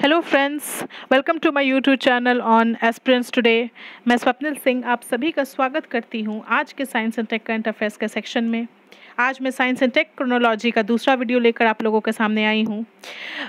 Hello friends welcome to my YouTube channel on aspirants today मैं स्वप्निल सिंह, आप सभी का स्वागत करती हूँ आज के science and tech current affairs के सेक्शन में। आज मैं साइंस एंड टेक क्रोनोलॉजी का दूसरा वीडियो लेकर आप लोगों के सामने आई हूँ।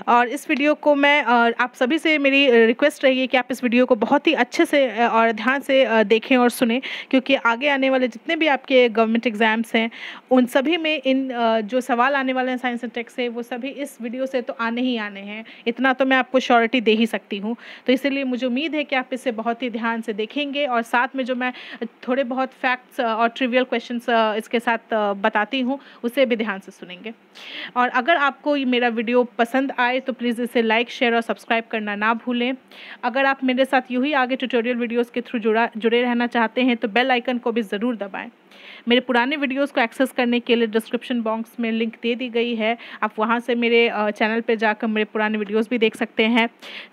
और इस वीडियो को मैं आप सभी से मेरी रिक्वेस्ट रही है कि आप इस वीडियो को बहुत ही अच्छे से और ध्यान से देखें और सुने, क्योंकि आगे आने वाले जितने भी आपके गवर्नमेंट एग्ज़ाम्स हैं, उन सभी में इन जो सवाल आने वाले हैं साइंस एंड टेक से, वो सभी इस वीडियो से तो आने ही आने हैं। इतना तो मैं आपको श्योरिटी दे ही सकती हूँ। तो इसीलिए मुझे उम्मीद है कि आप इसे बहुत ही ध्यान से देखेंगे और साथ में जो मैं थोड़े बहुत फैक्ट्स और ट्रिवियल क्वेश्चन इसके साथ बताती रही हूँ, उसे भी ध्यान से सुनेंगे। और अगर आपको ये मेरा वीडियो पसंद आए तो प्लीज़ इसे लाइक, शेयर और सब्सक्राइब करना ना भूलें। अगर आप मेरे साथ यूँ ही आगे ट्यूटोरियल वीडियोज़ के थ्रू जुड़ा, जुड़े रहना चाहते हैं तो बेल आइकन को भी ज़रूर दबाएँ। मेरे पुराने वीडियोस को एक्सेस करने के लिए डिस्क्रिप्शन बॉक्स में लिंक दे दी गई है। आप वहाँ से मेरे चैनल पर जाकर मेरे पुराने वीडियोस भी देख सकते हैं।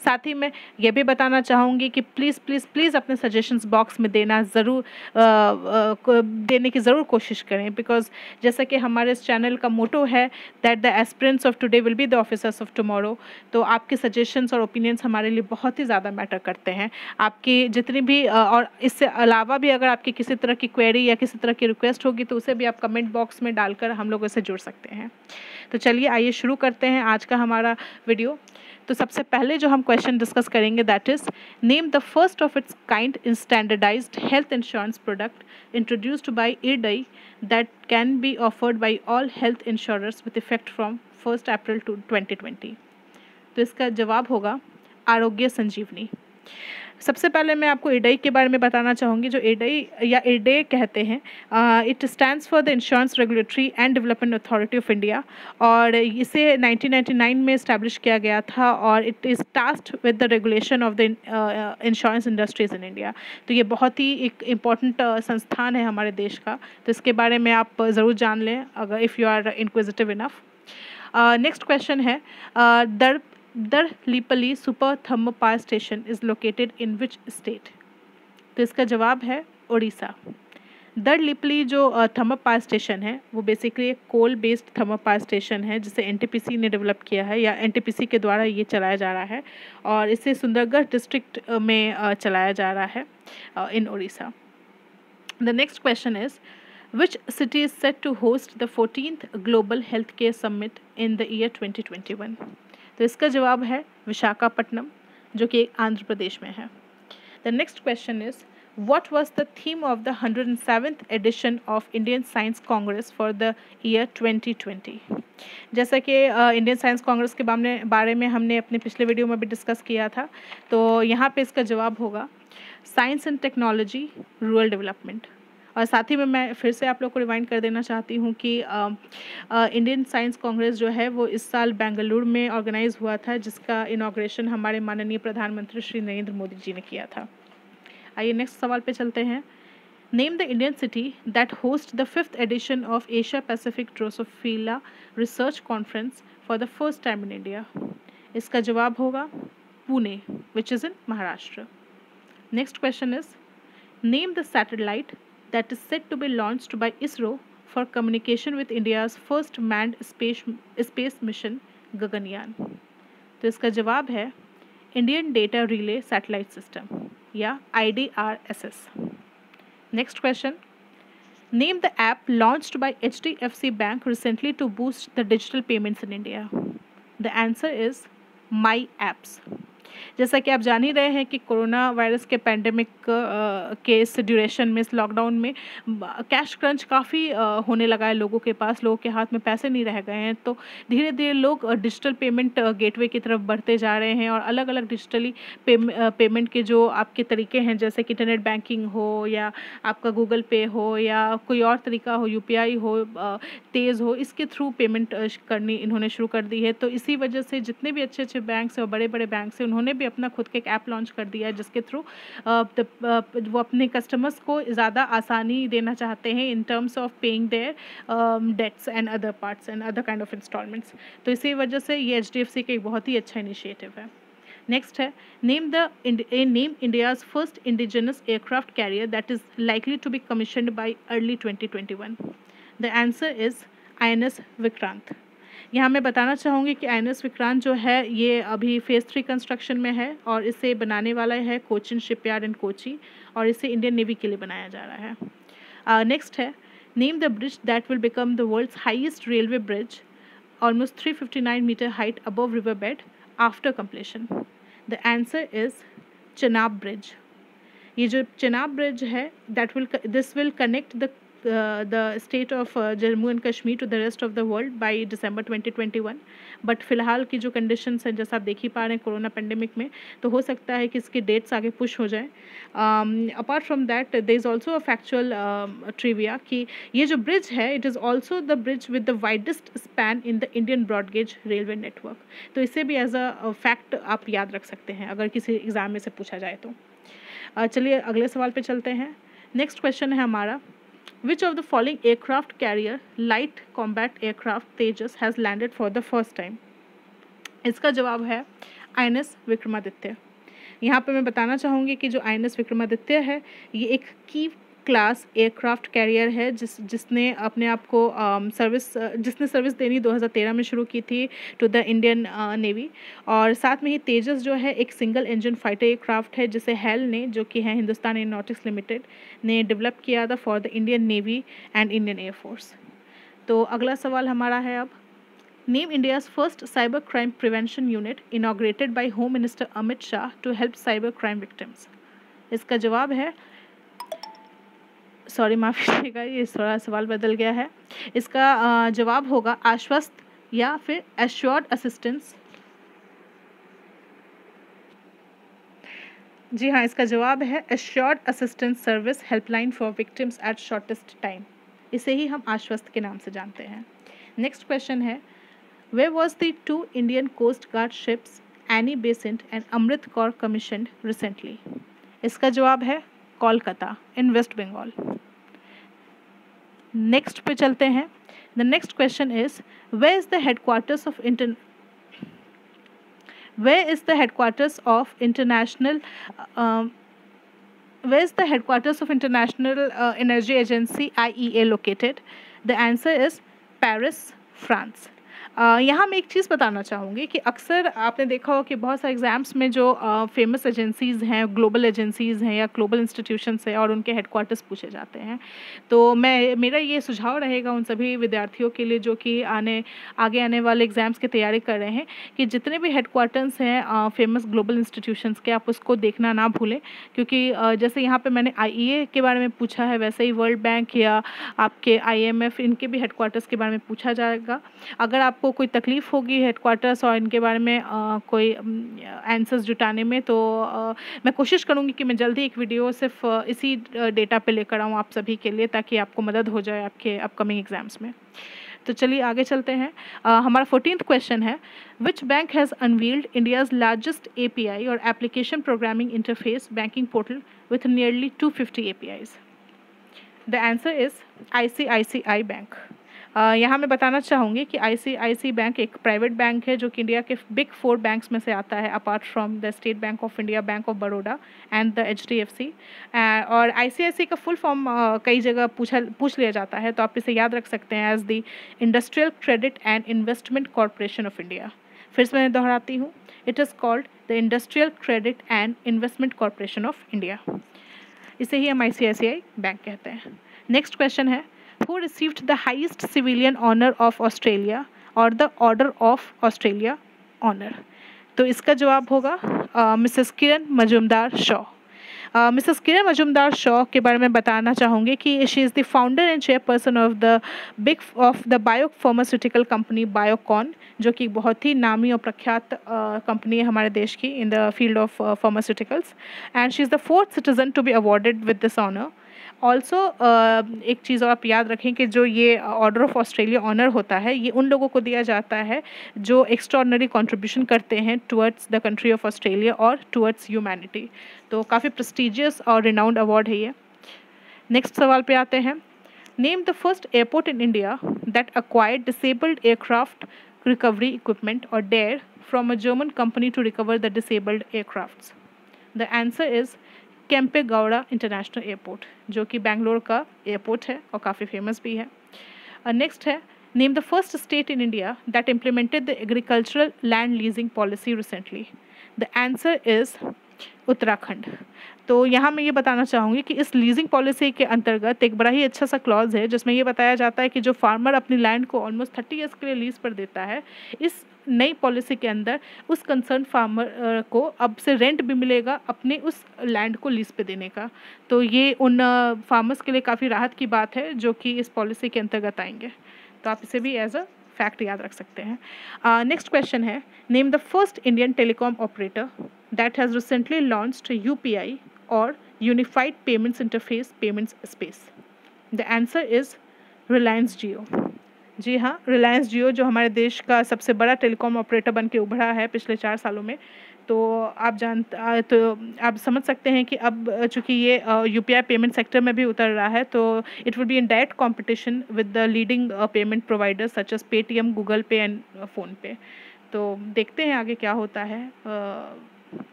साथ ही मैं ये भी बताना चाहूँगी कि प्लीज़ प्लीज़ प्लीज़ अपने सजेशंस बॉक्स में देना ज़रूर देने की ज़रूर कोशिश करें। बिकॉज़ जैसा कि हमारे इस चैनल का मोटो है that the aspirants of today will be the officers of tomorrow तो आपके सजेशंस और ओपिनियंस हमारे लिए बहुत ही ज़्यादा मैटर करते हैं। आपकी जितनी भी और इससे अलावा भी अगर आपकी किसी तरह की क्वेरी या किसी तरह की रिक्वेस्ट होगी तो उसे भी आप कमेंट बॉक्स में डालकर हम लोग इससे जुड़ सकते हैं। तो चलिए, आइए शुरू करते हैं आज का हमारा वीडियो तो सबसे पहले जो हम क्वेश्चन डिस्कस करेंगे that is name the first of its kind in standardized health insurance product introduced by IRDAI that can be offered by all health insurers with effect from first April two twenty तो इसका जवाब होगा, आरोग्य संजीवनी। सबसे पहले मैं आपको एडई के बारे में बताना चाहूँगी, जो एडई या एडे कहते हैं। It stand for the insurance regulatory and development authority of India और इसे 1999 में इस्टेब्लिश किया गया था और it is tasked with the regulation of the insurance industries in India तो ये बहुत ही एक इंपॉर्टेंट संस्थान है हमारे देश का। तो इसके बारे में आप ज़रूर जान लें, अगर if you are inquisitive enough next question है Darlipali super thermal power station is located in which state. तो इसका जवाब है उड़ीसा लिपली जो थर्मो पावर स्टेशन है, वो बेसिकली एक coal based thermal power station है, जिसे एनटीपीसी ने डेवलप किया है, या एनटीपीसी के द्वारा ये चलाया जा रहा है, और इसे सुंदरगढ़ डिस्ट्रिक्ट में चलाया जा रहा है in Orissa the next question is which city is set to host the fourteen global health care summit in the year twenty twenty one तो इसका जवाब है विशाखापट्टनम, जो कि आंध्र प्रदेश में है। The next question is what was the theme of the hundred and seventh edition of Indian science congress for the year twenty twenty जैसा कि इंडियन साइंस कांग्रेस के बारे में हमने अपने पिछले वीडियो में भी डिस्कस किया था तो यहाँ पे इसका जवाब होगा science and technology rural development और साथ ही में मैं फिर से आप लोग को रिमाइंड कर देना चाहती हूँ कि इंडियन साइंस कांग्रेस जो है वो इस साल बेंगलुरु में ऑर्गेनाइज हुआ था, जिसका इनाग्रेशन हमारे माननीय प्रधानमंत्री श्री नरेंद्र मोदी जी ने किया था। आइए नेक्स्ट सवाल पे चलते हैं। Name the Indian city that host the fifth edition of Asia Pacific drosophila research conference for the first time in India इसका जवाब होगा Pune which is in Maharashtra next question is name the satellite that is set to be launched by ISRO for communication with India's first manned space, space mission Gaganyaan. तो इसका जवाब है Indian data relay satellite system या IDRSS. Next question. Name the app launched by HDFC Bank recently to boost the digital payments in India. The answer is My Apps. जैसा कि आप जान ही रहे हैं कि कोरोना वायरस के पैंडमिक के इस ड्यूरेशन में, इस लॉकडाउन में कैश क्रंच काफ़ी होने लगा है लोगों के पास। लोगों के हाथ में पैसे नहीं रह गए हैं। तो धीरे धीरे लोग डिजिटल पेमेंट गेटवे की तरफ़ बढ़ते जा रहे हैं और अलग अलग डिजिटली पेमेंट के जो आपके तरीके हैं, जैसे कि इंटरनेट बैंकिंग हो या आपका गूगल पे हो या कोई और तरीका हो यूपीआई हो तेज़ हो, इसके थ्रू पेमेंट करनी, इन्होंने शुरू कर दी है। तो इसी वजह से जितने भी अच्छे अच्छे बैंक और बड़े बड़े बैंक हैं, उन्होंने भी अपना खुद का एक ऐप लॉन्च कर दिया है, जिसके थ्रू वो अपने कस्टमर्स को ज़्यादा आसानी देना चाहते हैं in terms of paying their debts and other parts and other kind of installments तो इसी वजह से ये एच का एक बहुत ही अच्छा इनिशिएटिव है। नेक्स्ट है name the name India's first indigenous aircraft carrier that is likely to be commissioned by early twenty twenty one the answer is I N S Vikrant यहाँ मैं बताना चाहूँगी कि आई विक्रांत जो है ये अभी फ़ेज़ थ्री कंस्ट्रक्शन में है और इसे बनाने वाला है कोचिन शिपयार्ड एंड कोची और इसे इंडियन नेवी के लिए बनाया जा रहा है। नेक्स्ट uh, है name the bridge that will become the world's highest railway bridge almost 359 metre height above river bed after completion the answer is Chenab bridge ये जो चनाब ब्रिज है that will this will connect the state of Jammu and Kashmir to the rest of the world by December 2021 but फ़िलहाल की जो condition हैं जैसा आप देख ही पा रहे हैं कोरोना पेंडेमिक में तो हो सकता है कि इसकी डेट्स आगे पुश हो जाए। Apart from that they is also a factual trivia कि ये जो ब्रिज है it is also the bridge with the widest span in the Indian broad gauge railway network तो इसे भी एज अ फैक्ट आप याद रख सकते हैं अगर किसी एग्ज़ाम में से पूछा जाए तो। Uh, चलिए अगले सवाल पे चलते हैं। नेक्स्ट क्वेश्चन है हमारा। Which of the following aircraft carrier light combat aircraft Tejas has landed for the first time? इसका जवाब है आई विक्रमादित्य यहाँ पर मैं बताना चाहूँगी कि जो आई एन एस विक्रमादित्य है ये एक की क्लास एयरक्राफ्ट कैरियर है, जिस, जिसने अपने आप को सर्विस जिसने सर्विस देनी 2013 में शुरू की थी टू द इंडियन नेवी और साथ में ही तेजस जो है, एक सिंगल इंजन फाइटर एयरक्राफ्ट है, जिसे हेल ने, जो कि है हिंदुस्तान एरोनॉटिक्स लिमिटेड ने डेवलप किया था for the Indian navy and Indian air force तो अगला सवाल हमारा है अब। Name India's first cyber crime prevention unit inaugurated by home minister Amit Shah to help cyber crime victims इसका जवाब है सॉरी, माफ़ करिएगा ये थोड़ा सवाल बदल गया है। इसका जवाब होगा आश्वस्त या फिर एश्योर्ड असिस्टेंस जी हाँ इसका जवाब है assured assistance service helpline for victims at shortest time इसे ही हम आश्वस्त के नाम से जानते हैं। नेक्स्ट क्वेश्चन है where was the two Indian coast guard ships Annie Besant and Amrit Kaur commission recently इसका जवाब है Kolkata in waste Bengal next पे चलते हैं the next question is where is the headquarters of inter where is the headquarters of international where is the headquarters of international uh, energy agency iea located the answer is paris france यहाँ मैं एक चीज़ बताना चाहूँगी कि अक्सर आपने देखा हो कि बहुत सारे एग्ज़ाम्स में जो फ़ेमस एजेंसीज़ हैं ग्लोबल एजेंसीज़ हैं या ग्लोबल इंस्टीट्यूशंस हैं और उनके हेडक्वार्टर्स पूछे जाते हैं। तो मैं, मेरा ये सुझाव रहेगा उन सभी विद्यार्थियों के लिए जो कि आने, आगे आने वाले एग्ज़ाम्स की तैयारी कर रहे हैं कि जितने भी हेडक्वार्टर्स हैं फ़ेमस ग्लोबल इंस्टीट्यूशंस के, आप उसको देखना ना भूलें। क्योंकि जैसे यहाँ पर मैंने आई के बारे में पूछा है, वैसे ही वर्ल्ड बैंक या आपके आईएमएफ इनके भी हेडक्वार्टर्स के बारे में पूछा जाएगा। अगर आपको आपको कोई तकलीफ़ होगी हेडक्वार्टर्स और इनके बारे में आ, कोई आंसर्स जुटाने में तो आ, मैं कोशिश करूँगी कि मैं जल्दी एक वीडियो सिर्फ़ इसी डेटा पे लेकर आऊँ आप सभी के लिए ताकि आपको मदद हो जाए आपके अपकमिंग एग्ज़ाम्स में। तो चलिए आगे चलते हैं। आ, हमारा फोर्टीन क्वेश्चन है which bank has unveiled India's largest API और application programming interface banking portal with nearly two fifty a the answer is I C I C I bank यहाँ मैं बताना चाहूँगी कि आईसीआईसी बैंक एक प्राइवेट बैंक है जो कि इंडिया के बिग फोर बैंक्स में से आता है apart from the State Bank of India Bank of Baroda and the H D F C और आईसीआईसी का फुल फॉर्म कई जगह पूछा, पूछ लिया जाता है तो आप इसे याद रख सकते हैं as the industrial credit and investment corporation of India फिर से मैं दोहराती हूँ it is called the industrial credit and investment corporation of India इसे ही हम ICICI बैंक कहते हैं। नेक्स्ट क्वेश्चन है who received the highest civilian honor of Australia और the order of Australia honour तो इसका जवाब होगा मिसेस किरण मजुमदार शॉ मिसेस किरण मजुमदार शॉ के बारे में बताना चाहूँगी कि she is the founder and chairperson of the big of the bio pharmaceutical company Biocon जो कि बहुत ही नामी और प्रख्यात कंपनी है हमारे देश की in the field of pharmaceuticals and she is the fourth citizen to be awarded with this honour also एक चीज़ आप याद रखें कि जो ये ऑर्डर ऑफ़ ऑस्ट्रेलिया ऑनर होता है, ये उन लोगों को दिया जाता है जो एक्स्ट्रॉर्नरी कॉन्ट्रीब्यूशन करते हैं towards the country of Australia और टूवर्ड्स ह्यूमैनिटी तो काफ़ी प्रस्टिजियस और रिनाउंड अवार्ड है ये। नेक्स्ट सवाल पे आते हैं। Name the first airport in India that acquired disabled aircraft recovery equipment और there from a German company to recover the disabled aircraft the answer is Kempegowda international airport, जो कि बेंगलोर का एयरपोर्ट है और काफ़ी फ़ेमस भी है। नेक्स्ट है name the first state in India that implemented the agricultural land leasing policy recently the answer is Uttarakhand. तो यहाँ मैं ये बताना चाहूँगी कि इस लीजिंग पॉलिसी के अंतर्गत एक बड़ा ही अच्छा सा क्लॉज है, जिसमें ये बताया जाता है कि जो फार्मर अपनी लैंड को ऑलमोस्ट थर्टी ईयर्स के लिए लीज पर देता है, इस नई पॉलिसी के अंदर उस कंसर्न फार्मर को अब से रेंट भी मिलेगा अपने उस लैंड को लीज पे देने का। तो ये उन फार्मर्स के लिए काफ़ी राहत की बात है, जो कि इस पॉलिसी के अंतर्गत आएँगे। तो आप इसे भी एज अ फैक्ट याद रख सकते हैं। नेक्स्ट क्वेश्चन है। Name the first Indian telecom operator that has recently launched U P I और unified payments interface payments space the answer is Reliance Jio जी हाँ रिलायंस जियो जो हमारे देश का सबसे बड़ा टेलीकॉम ऑपरेटर बन के उभरा है पिछले चार सालों में तो आप जान तो आप समझ सकते हैं कि अब चूँकि ये U P I payment sector में भी उतर रहा है तो it will be in direct competition with the leading payment provider such as Paytm Google Pay and PhonePe तो देखते हैं आगे क्या होता है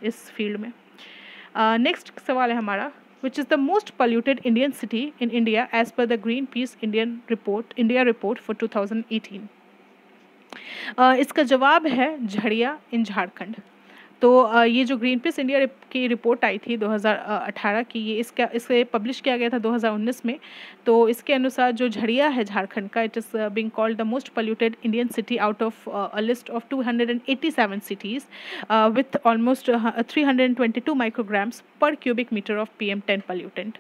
इस फ़ील्ड में. नेक्स्ट सवाल है हमारा which is the most polluted Indian city in India as per the Greenpeace Indian report India report for 2018. Uh, इसका जवाब है झड़िया इन झारखंड तो ये जो ग्रीन पीस इंडिया की रिपोर्ट आई थी 2018 की, ये इसका, इसे पब्लिश किया गया था 2019 में। तो इसके अनुसार जो झड़िया है झारखंड का it is being called the most polluted Indian city out of a list of 287 cities with almost 322 micrograms per cubic metre of P M ten pollutant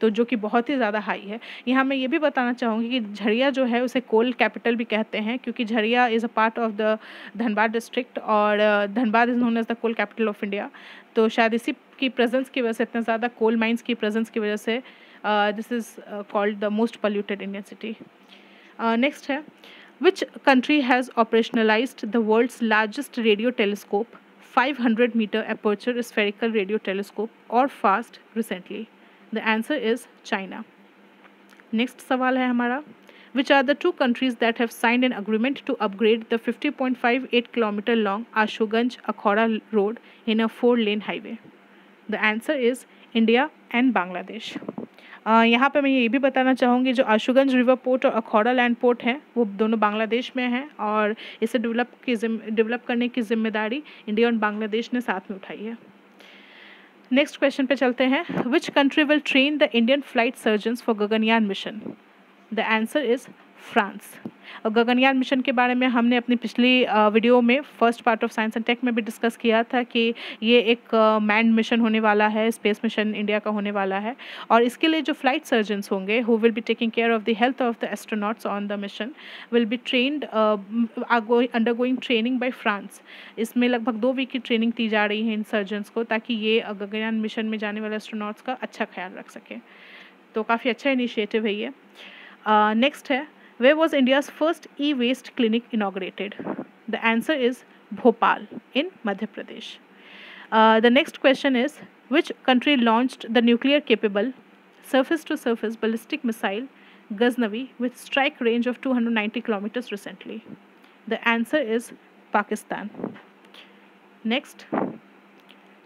तो जो कि बहुत ही ज़्यादा हाई है। यहाँ मैं ये भी बताना चाहूँगी कि झरिया जो है, उसे कोल कैपिटल भी कहते हैं, क्योंकि Jharia is a part of the Dhanbad district और Dhanbad is known as the coal capital of India तो शायद इसी की प्रेजेंस की वजह से, इतने ज़्यादा कोल माइंस की प्रेजेंस की वजह से this is called the most polluted Indian city next है which country has operationalise the world's largest radio telescope 500 metre aperture spherical radio telescope और FAST recently the answer is China next सवाल है हमारा which are the two countries that have signed an agreement to upgrade the 50.58 kilometre long Ashuganj Akhaura road in a four lane highway the answer is India and Bangladesh यहाँ पे मैं ये भी बताना चाहूँगी, जो आशुगंज रिवर पोर्ट और Akhaura land port है, वो दोनों बांग्लादेश में हैं और इसे डेवलप की डेवलप करने की ज़िम्मेदारी इंडिया और बांग्लादेश ने साथ में उठाई है। नेक्स्ट क्वेश्चन पे चलते हैं. Which country will train the Indian flight surgeon for Gaganyaan mission the answer is France. और गगनयान मिशन के बारे में हमने अपनी पिछली वीडियो में first part of science and tech में भी डिस्कस किया था कि ये एक मैंड मिशन होने वाला है स्पेस मिशन इंडिया का होने वाला है। और इसके लिए जो फ़्लाइट सर्जन्स होंगे who will be taking care of the health of the astronauts on the mission will be trained undergoing training by France इसमें लगभग दो वीक की ट्रेनिंग दी जा रही है इन सर्जन्स को ताकि ये गगनयान मिशन में जाने वाले एस्ट्रोनॉट्स का अच्छा ख्याल रख सकें। तो काफ़ी अच्छा इनिशिएटिव है ये। नेक्स्ट uh, है Where was India's first e-waste clinic inaugurated? The answer is Bhopal in Madhya Pradesh. Uh, the next question is Which country launched the nuclear capable surface to surface ballistic missile Ghaznavi with strike range of 290 kilometers recently? The answer is Pakistan. Next,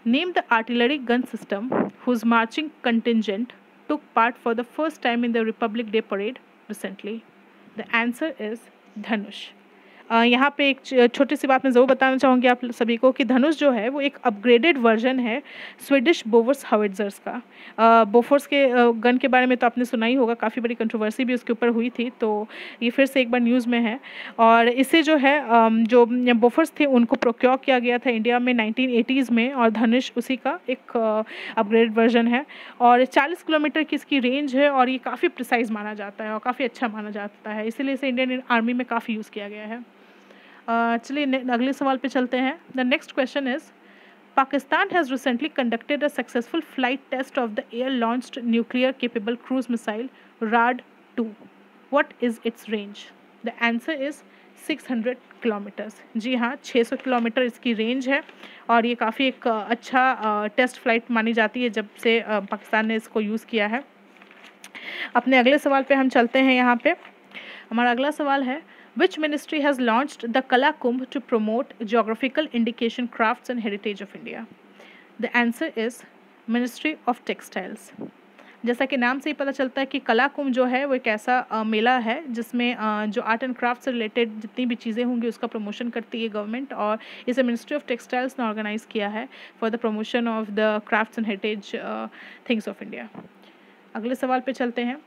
name the artillery gun system whose marching contingent took part for the first time in the Republic Day parade recently. The answer is Dhanush यहाँ पे एक छोटी सी बात मैं ज़रूर बताना चाहूँगी आप सभी को कि धनुष जो है, वो एक अपग्रेडेड वर्जन है स्वीडिश बोवर्स हाविट्जर्स का। बोफोर्स के गन के बारे में तो आपने सुना ही होगा, काफ़ी बड़ी कंट्रोवर्सी भी उसके ऊपर हुई थी तो ये फिर से एक बार न्यूज़ में है। और इसे जो है जो बोफर्स थे, उनको प्रोक्योर किया गया था इंडिया में नाइनटीन में और धनुष उसी का एक अपग्रेड वर्जन है। और चालीस किलोमीटर की इसकी रेंज है और ये काफ़ी प्रिसाइज माना जाता है और काफ़ी अच्छा माना जाता है। इसीलिए इसे इंडियन आर्मी में काफ़ी यूज़ किया गया है। चलिए अगले सवाल पे चलते हैं। The next question is Pakistan has recently conducted a successful flight test of the air launched nuclear capable cruise missile Raad two what is its range the answer is 600 kilometres जी हाँ 600 किलोमीटर इसकी range है। और ये काफ़ी एक अच्छा test flight मानी जाती है जब से पाकिस्तान ने इसको यूज़ किया है। अपने अगले सवाल पे हम चलते हैं यहाँ पे। हमारा अगला सवाल है Which ministry has launched the Kala Kumbh to promote geographical indication crafts and heritage of India? The answer is Ministry of Textiles. जैसा कि नाम से ही पता चलता है कि कला कुंभ जो है वो एक ऐसा आ, मेला है जिसमें आ, जो आर्ट एंड क्राफ्ट से रिलेटेड जितनी भी चीज़ें होंगी उसका प्रमोशन करती है गवर्नमेंट और इसे मिनिस्ट्री ऑफ़ टेक्सटाइल्स ने ऑर्गेनाइज किया है for the promotion of the crafts and heritage things of India अगले सवाल पे चलते हैं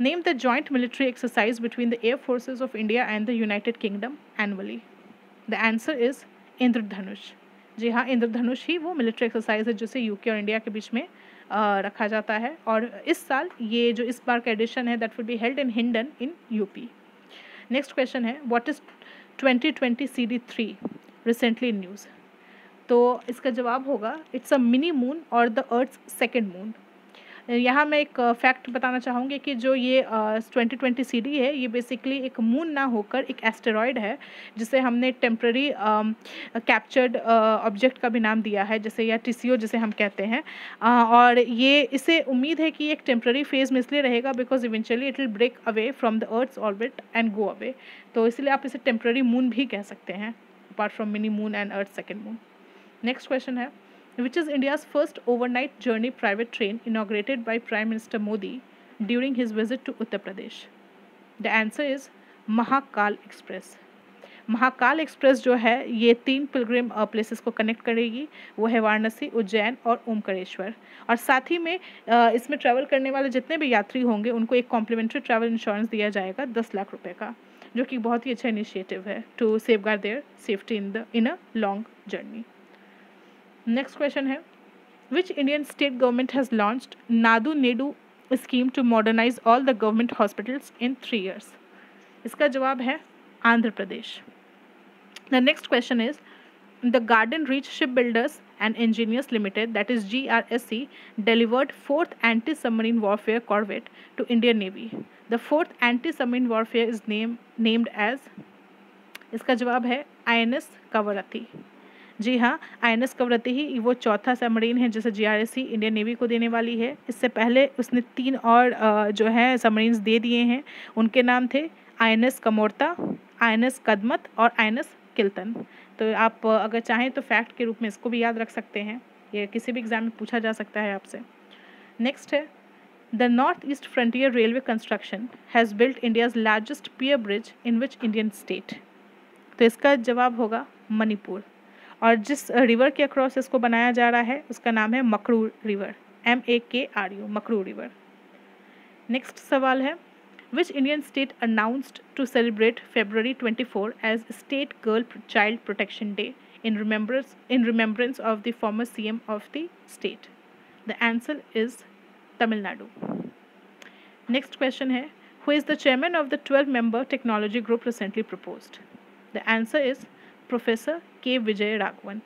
name the joint military exercise between the air forces of India and the United Kingdom annually the answer is Indradhanush जी हाँ इंद्रधनुष ही वो military exercise है जिसे यूके और इंडिया के बीच में आ, रखा जाता है। और इस साल ये जो इस बार का एडिशन है that will be held in Hindon in UP next question है what is 2020 C D three recently news तो इसका जवाब होगा इट्स अ मिनी मून और द अर्थ सेकेंड मून यहाँ मैं एक फैक्ट बताना चाहूँगी कि जो ये ट्वेंटी ट्वेंटी सी डी है, ये बेसिकली एक मून ना होकर एक एस्टेरॉयड है, जिसे हमने टेम्प्ररी कैप्चर्ड ऑब्जेक्ट का भी नाम दिया है, जैसे या टीसीओ जिसे हम कहते हैं। और ये, इसे उम्मीद है कि एक टेम्प्ररी फ़ेज़ में इसलिए रहेगा because eventually it will break away from the earth orbit and go away तो इसलिए आप इसे टेम्प्ररी मून भी कह सकते हैं apart from mini moon and earth second moon next question है। Which is India's first overnight journey private train inaugurated by Prime Minister Modi during his visit to Uttar Pradesh? The answer is Mahakal express Mahakal express जो है, ये तीन pilgrim places को connect करेगी। वो है वाराणसी, उज्जैन और ओमकरेश्वर। और साथ ही में इसमें ट्रैवल करने वाले जितने भी यात्री होंगे, उनको एक कॉम्प्लीमेंट्री ट्रैवल इंश्योरेंस दिया जाएगा दस लाख रुपए का, जो कि बहुत ही अच्छा इनिशिएटिव है to safeguard their safety in the in a long journey next question है which Indian state government has launched Nadu Nedu scheme to modernise all the government hospitals in three years इसका जवाब है Andhra Pradesh. The next question is the Garden Reach shipbuilders and engineers limited that is G R S C delivered fourth anti submarine warfare corvette to Indian navy the fourth anti submarine warfare is name named as इसका जवाब है आई N S Kavaratti जी हाँ I N S Kavaratti ही वो चौथा submarine है, जिसे जी इंडियन नेवी को देने वाली है। इससे पहले उसने तीन और जो है सबमरीन्स दे दिए हैं। उनके नाम थे I N S Kamorta I N S Kadmatt और आई एन एस किल्तन। तो आप अगर चाहें तो फैक्ट के रूप में इसको भी याद रख सकते हैं। ये किसी भी एग्ज़ाम में पूछा जा सकता है आपसे। नेक्स्ट है, the north east frontier railway construction has built India's largest pier bridge in which Indian state. तो इसका जवाब होगा मणिपुर। और जिस रिवर के अक्रॉस इसको बनाया जा रहा है, उसका नाम है Makru river M A K R U Makru river next सवाल है which Indian state announced to celebrate February twenty four as state girl child protection day in remembrance in remembrance of the former C M of the state the answer is Tamil Nadu next question है who is the chairman of the twelve member technology group recently proposed the answer is professor K Vijay Raghavan.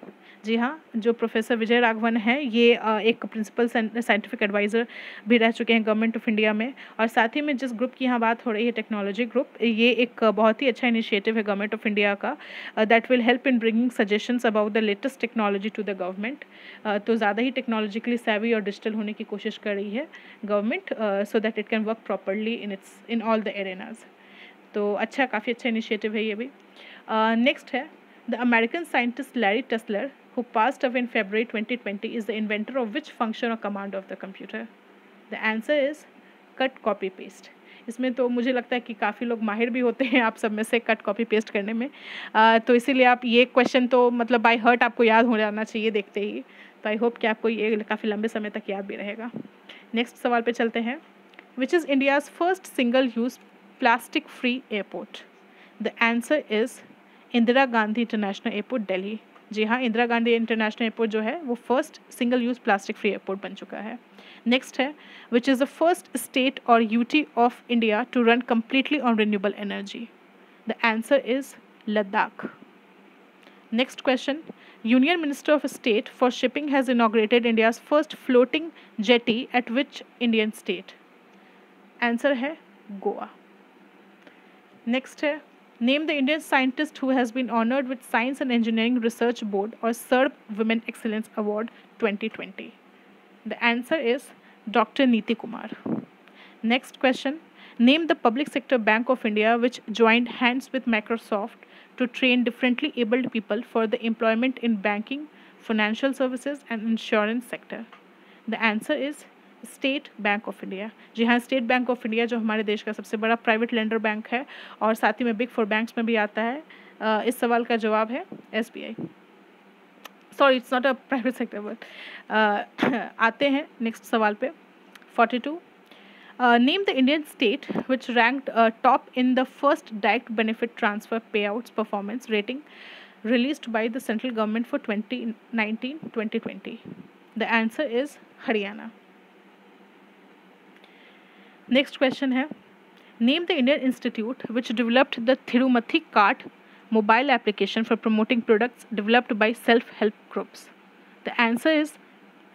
जी हाँ जो professor Vijay Raghavan हैं ये एक principal scientific adviser भी रह चुके हैं गवर्नमेंट ऑफ़ इंडिया में और साथ ही में जिस ग्रुप की यहाँ बात हो रही है टेक्नोलॉजी ग्रुप ये एक बहुत ही अच्छा इनिशिएटिव है गवर्नमेंट ऑफ़ इंडिया का that will help in bringing suggestions about the latest technology to the government तो ज़्यादा ही टेक्नोलॉजिकली सेवी और डिजिटल होने की कोशिश कर रही है government so that it can work properly in its in all the arenas तो अच्छा काफ़ी अच्छा इनिशिएटिव है ये भी। नेक्स्ट uh, है The American scientist Larry Tesler, who passed away in February 2020, is the inventor of which function or command of the computer? The answer is cut copy paste. इसमें तो मुझे लगता है कि काफ़ी लोग माहिर भी होते हैं आप सब में से कट कॉपी पेस्ट करने में। आ, तो इसीलिए आप ये क्वेश्चन तो मतलब बाय हर्ट आपको याद हो जाना चाहिए देखते ही। तो आई होप कि आपको ये काफ़ी लंबे समय तक याद भी रहेगा। नेक्स्ट सवाल पे चलते हैं। Which is India's first single use plastic free airport the answer is Indira Gandhi international airport, Delhi. जी हाँ इंदिरा गांधी इंटरनेशनल एयरपोर्ट जो है, वो first single use plastic free airport बन चुका है। नेक्स्ट है which is the first state और UT of India to run completely on renewable energy the answer is Ladakh next question union minister of state for shipping has inaugurated India's first floating jetty at which Indian state answer है Goa next है Name the Indian scientist who has been honored with Science and Engineering Research Board or SERB Women Excellence Award 2020. The answer is Dr. Neeti Kumar. Next question. Name the public sector bank of India which joined hands with Microsoft to train differently abled people for the employment in banking, financial services and insurance sector. The answer is state bank of India. जी हाँ state bank of India जो हमारे देश का सबसे बड़ा private lender bank है और साथ ही में बिग फोर बैंक्स में भी आता है। इस सवाल का जवाब है yes sorry it's not a private sector but आते हैं नेक्स्ट सवाल पे। Forty two name the Indian state which ranked top in the first direct benefit transfer payouts performance rating release released by the central government for 2019-2020? The answer is Haryana. Next question है। Name the Indian institute which developed the Thirumathi Kart mobile application for promoting products developed by self help groups the answer is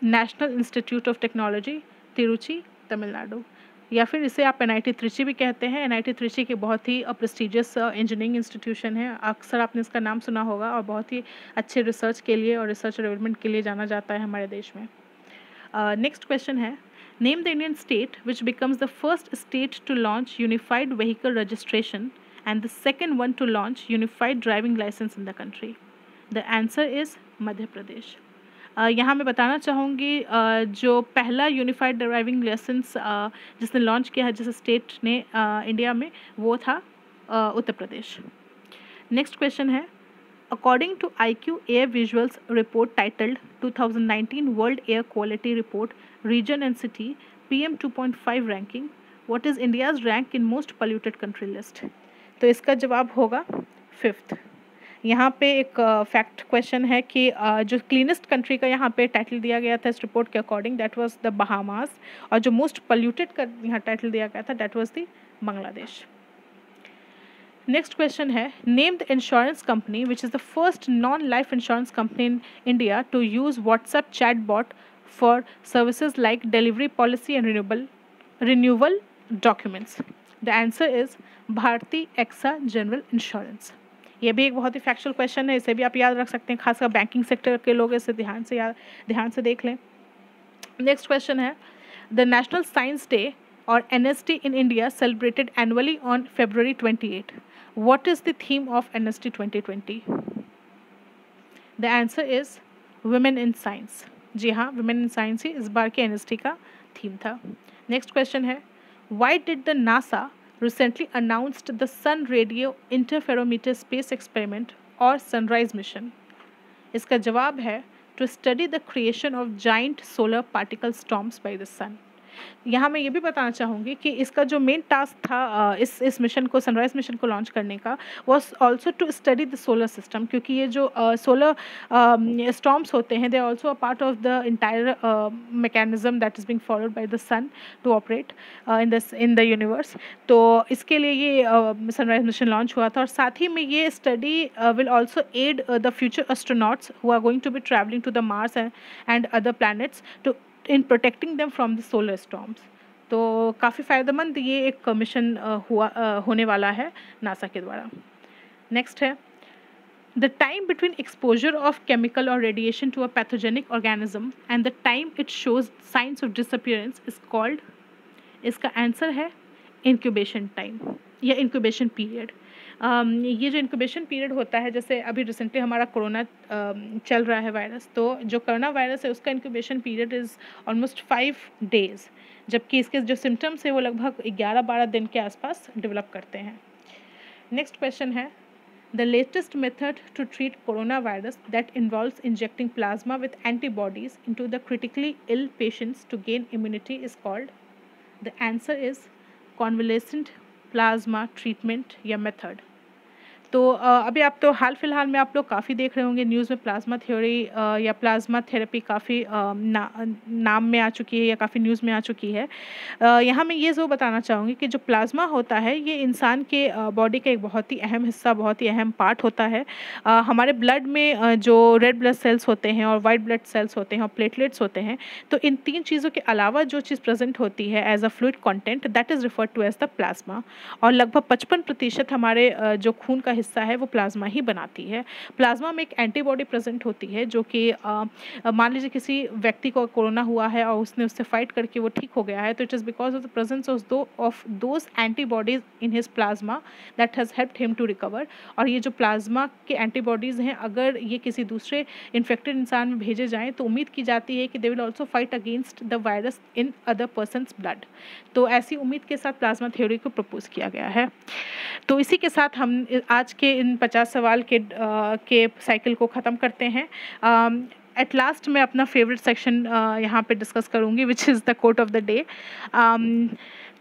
National Institute of Technology Tiruchi Tamil Nadu या फिर इसे आप N आई त्रिची भी कहते हैं। N आई त्रिची के बहुत ही prestigious engineering institution है। अक्सर आपने इसका नाम सुना होगा और बहुत ही अच्छे रिसर्च के लिए और रिसर्च डेवलपमेंट के लिए जाना जाता है हमारे देश में। नेक्स्ट क्वेश्चन है। Name the Indian state which becomes the first state to launch unified vehicle registration and the second one to launch unified driving license in the country? The answer is Madhya Pradesh यहाँ मैं बताना चाहूँगी जो पहला unified driving licence जिसने launch किया है, जिस स्टेट ने इंडिया में, वो था उत्तर प्रदेश नेक्स्ट क्वेश्चन है to I Q air visuals report titled 2019 world air quality report region and city P M two point five ranking what is India's rank in most polluted country list तो इसका जवाब होगा fifth यहाँ पे एक fact uh, question है कि uh, जो क्लीनेस्ट कंट्री का यहाँ पे टाइटल दिया गया था इस रिपोर्ट के according that was the Bahamas और जो मोस्ट पोल्यूटेड का यहाँ टाइटल दिया गया था that was the Bangladesh next question है name the insurance company which is the first non life insurance company in India to use WhatsApp chatbot for services like delivery policy and renewable renewal documents the answer is Bharti AXA general insurance ये भी एक बहुत ही factual question है, इसे भी आप याद रख सकते हैं, खासकर बैंकिंग सेक्टर के लोग इसे ध्यान से याद ध्यान से देख लें। नेक्स्ट क्वेश्चन है द नेशनल साइंस डे और an in India celebrated annually on February twenty eight the theme of N S T twenty twenty the answer is women in science जी हाँ वुमेन इन साइंस ही इस बार के N S T का theme था next question है why did the NASA recently announced the Sun Radio Interferometer Space Experiment or Sunrise mission. इसका जवाब है to study the creation of giant solar particle storms by the sun. यहाँ मैं ये भी बताना चाहूँगी कि इसका जो मेन टास्क था इस इस मिशन को सनराइज मिशन को लॉन्च करने का was also to study the solar system क्योंकि ये जो सोलर स्टॉम्स होते हैं they are also a part of the entire mechanism that is being followed by the sun to operate in the in the universe तो इसके लिए ये sunrise mission launch हुआ था, और साथ ही में ये study will also aid the future astronauts who are going to be travelling to the Mars and other planets to in protecting them from the solar storms तो काफ़ी फ़ायदेमंद ये एक कमीशन हुआ होने वाला है नासा के द्वारा। नेक्स्ट है the time between exposure of chemical और radiation to a pathogenic organism and the time it shows signs of disappearance is called इसका आंसर है इंक्यूबेशन टाइम या इंक्यूबेशन पीरियड ये जो इंक्यूबेशन पीरियड होता है, जैसे अभी रिसेंटली हमारा कोरोना चल रहा है वायरस तो जो करोना वायरस है, उसका incubation period is almost five days जबकि इसके जो सिम्टम्स है, वो लगभग ग्यारह बारह दिन के आसपास डेवलप करते हैं। नेक्स्ट क्वेश्चन है the latest method to treat corona virus that involves injecting plasma with antibodies into the critically ill patients to gain immunity is called the answer is convalescent plasma treatment या method तो अभी आप तो हाल फ़िलहाल में आप लोग काफ़ी देख रहे होंगे न्यूज़ में प्लाज्मा थ्योरी या प्लाज्मा थेरेपी काफ़ी ना, नाम में आ चुकी है या काफ़ी न्यूज़ में आ चुकी है। यहाँ मैं ये ज़रूर बताना चाहूँगी कि जो प्लाज्मा होता है ये इंसान के बॉडी का एक बहुत ही अहम हिस्सा बहुत ही अहम पार्ट होता है। हमारे ब्लड में जो रेड ब्लड सेल्स होते हैं और वाइट ब्लड सेल्स होते हैं और प्लेटलेट्स होते हैं तो इन तीन चीज़ों के अलावा जो चीज़ प्रेजेंट होती है as a fluid content that is referred to as the plasma और लगभग पचपन प्रतिशत हमारे जो खून का हिस्सा है, वो प्लाज्मा ही बनाती है। प्लाज्मा में एक एंटीबॉडी प्रेजेंट होती है, जो कि मान लीजिए किसी व्यक्ति को कोरोना हुआ है और उसने उससे फाइट करके वो ठीक हो गया है तो it is because of the presence of those of those antibodies in his plasma that has help him to recover और ये जो प्लाज्मा के एंटीबॉडीज़ हैं, अगर ये किसी दूसरे इन्फेक्टेड इंसान में भेजे जाएँ तो उम्मीद की जाती है कि they will also fight against the virus in other persons blood तो ऐसी उम्मीद के साथ प्लाज्मा थ्योरी को प्रपोज किया गया है। तो इसी के साथ हम आज के इन पचास सवाल के आ, के साइकिल को ख़त्म करते हैं। एट लास्ट मैं अपना फेवरेट सेक्शन यहाँ पे डिस्कस करूँगी which is the quote of the day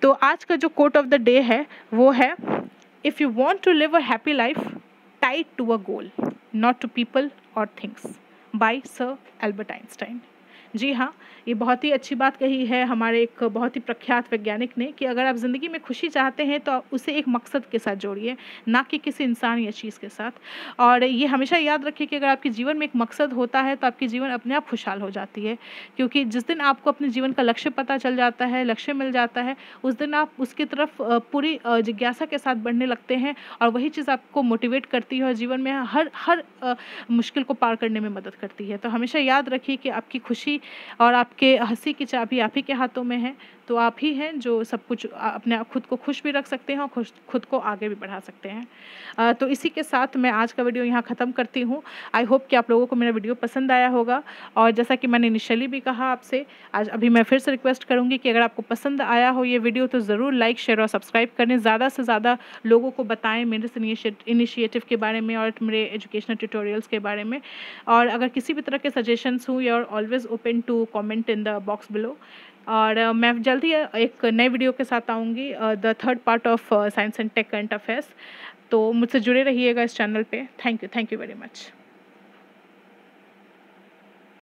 तो आज का जो कोट ऑफ़ द डे है वो है if you want to live a happy life tied to a goal not to people और things by sir Albert Einstein जी हाँ ये बहुत ही अच्छी बात कही है हमारे एक बहुत ही प्रख्यात वैज्ञानिक ने कि अगर आप ज़िंदगी में खुशी चाहते हैं तो उसे एक मकसद के साथ जोड़िए, ना कि किसी इंसान या चीज़ के साथ। और ये हमेशा याद रखिए कि अगर आपके जीवन में एक मकसद होता है तो आपकी जीवन अपने आप खुशहाल हो जाती है। क्योंकि जिस दिन आपको अपने जीवन का लक्ष्य पता चल जाता है, लक्ष्य मिल जाता है, उस दिन आप उसकी तरफ़ पूरी जिज्ञासा के साथ बढ़ने लगते हैं और वही चीज़ आपको मोटिवेट करती है और जीवन में हर हर मुश्किल को पार करने में मदद करती है। तो हमेशा याद रखिए कि आपकी खुशी और आपके हँसी की चाबी आप ही के हाथों में है। तो आप ही हैं जो सब कुछ अपने खुद को खुश भी रख सकते हैं और खुश, खुद को आगे भी बढ़ा सकते हैं। तो इसी के साथ मैं आज का वीडियो यहाँ ख़त्म करती हूँ। आई होप कि आप लोगों को मेरा वीडियो पसंद आया होगा। और जैसा कि मैंने इनिशियली भी कहा आपसे, आज अभी मैं फिर से रिक्वेस्ट करूँगी कि अगर आपको पसंद आया हो ये वीडियो तो ज़रूर लाइक, शेयर और सब्सक्राइब करें। ज़्यादा से ज़्यादा लोगों को बताएँ मेरे इनिशिएटिव के बारे में और मेरे एजुकेशनल ट्यूटोरियल्स के बारे में। और अगर किसी भी तरह के सजेशंस हूँ you are always open to comment in the box below और मैं जल्दी एक नए वीडियो के साथ आऊँगी the third part of science and tech current affairs. तो मुझसे जुड़े रहिएगा इस चैनल पे। Thank you thank you very much.